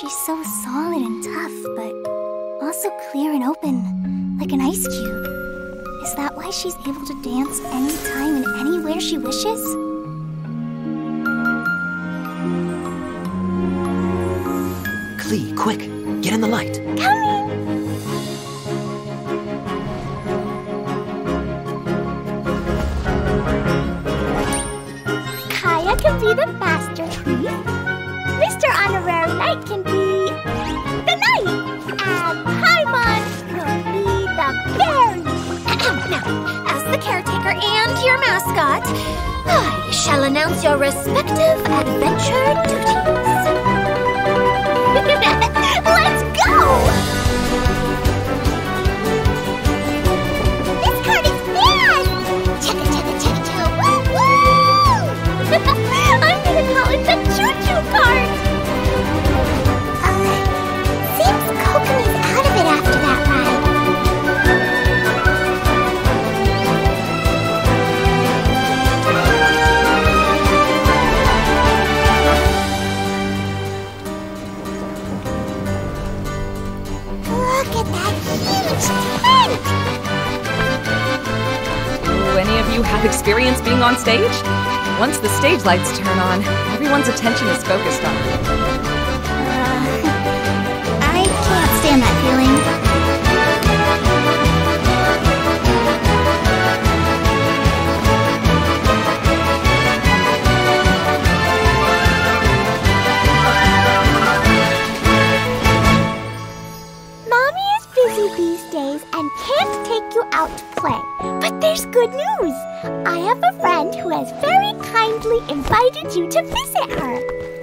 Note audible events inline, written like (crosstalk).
She's so solid and tough, but also clear and open, like an ice cube. Is that why she's able to dance anytime and anywhere she wishes? Klee, quick, get in the light. Coming! Kaeya can be the master tree. Mr. Honorary Knight can be the knight. And Paimon will be the fairy. now, (clears throat) as the caretaker and your mascot, I shall announce your respective adventure duties. Have experience being on stage? Once the stage lights turn on, everyone's attention is focused on days and can't take you out to play. But there's good news. I have a friend who has very kindly invited you to visit her.